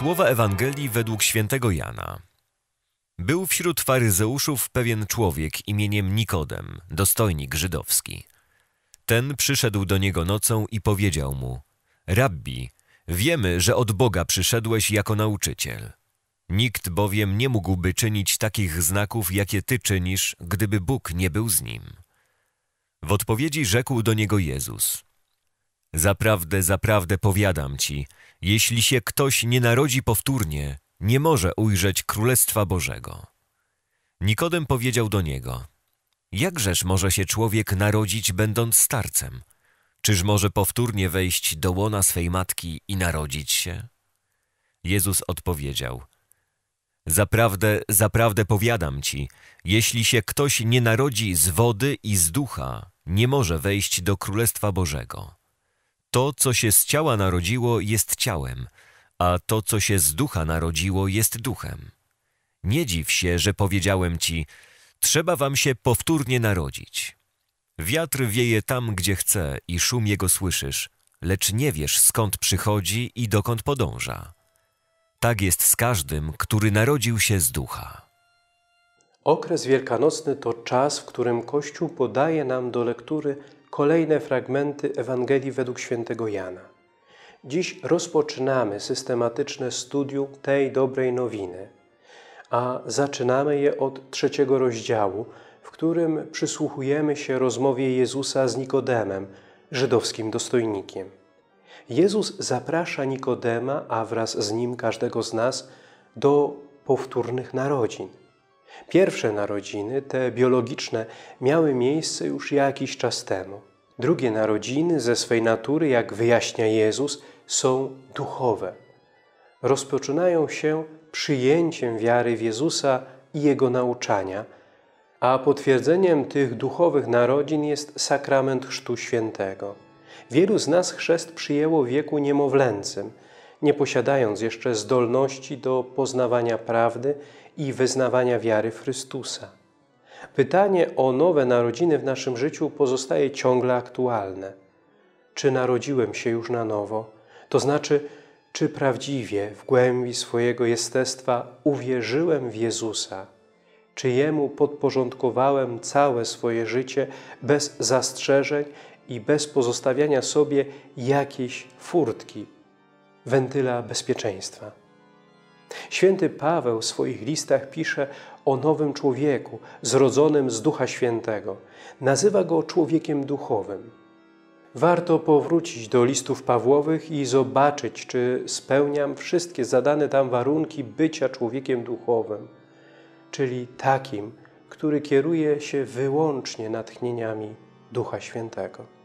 Słowa Ewangelii według świętego Jana. Był wśród faryzeuszów pewien człowiek imieniem Nikodem, dostojnik żydowski. Ten przyszedł do niego nocą i powiedział mu: Rabbi, wiemy, że od Boga przyszedłeś jako nauczyciel. Nikt bowiem nie mógłby czynić takich znaków, jakie ty czynisz, gdyby Bóg nie był z nim. W odpowiedzi rzekł do niego Jezus: Zaprawdę, zaprawdę powiadam ci, jeśli się ktoś nie narodzi powtórnie, nie może ujrzeć Królestwa Bożego. Nikodem powiedział do niego, jakżeż może się człowiek narodzić, będąc starcem? Czyż może powtórnie wejść do łona swej matki i narodzić się? Jezus odpowiedział, Zaprawdę, zaprawdę powiadam ci, jeśli się ktoś nie narodzi z wody i z ducha, nie może wejść do Królestwa Bożego. To, co się z ciała narodziło, jest ciałem, a to, co się z ducha narodziło, jest duchem. Nie dziw się, że powiedziałem ci, trzeba wam się powtórnie narodzić. Wiatr wieje tam, gdzie chce i szum jego słyszysz, lecz nie wiesz, skąd przychodzi i dokąd podąża. Tak jest z każdym, który narodził się z ducha. Okres wielkanocny to czas, w którym Kościół podaje nam do lektury kolejne fragmenty Ewangelii według świętego Jana. Dziś rozpoczynamy systematyczne studium tej dobrej nowiny, a zaczynamy je od trzeciego rozdziału, w którym przysłuchujemy się rozmowie Jezusa z Nikodemem, żydowskim dostojnikiem. Jezus zaprasza Nikodema, a wraz z nim każdego z nas, do powtórnych narodzin. Pierwsze narodziny, te biologiczne, miały miejsce już jakiś czas temu. Drugie narodziny ze swej natury, jak wyjaśnia Jezus, są duchowe. Rozpoczynają się przyjęciem wiary w Jezusa i Jego nauczania, a potwierdzeniem tych duchowych narodzin jest sakrament Chrztu Świętego. Wielu z nas chrzest przyjęło w wieku niemowlęcym, nie posiadając jeszcze zdolności do poznawania prawdy i wyznawania wiary w Chrystusa. Pytanie o nowe narodziny w naszym życiu pozostaje ciągle aktualne. Czy narodziłem się już na nowo? To znaczy, czy prawdziwie w głębi swojego jestestwa uwierzyłem w Jezusa? Czy Jemu podporządkowałem całe swoje życie bez zastrzeżeń i bez pozostawiania sobie jakiejś furtki, wentyla bezpieczeństwa? Święty Paweł w swoich listach pisze o nowym człowieku, zrodzonym z Ducha Świętego. Nazywa go człowiekiem duchowym. Warto powrócić do listów Pawłowych i zobaczyć, czy spełniam wszystkie zadane tam warunki bycia człowiekiem duchowym, czyli takim, który kieruje się wyłącznie natchnieniami Ducha Świętego.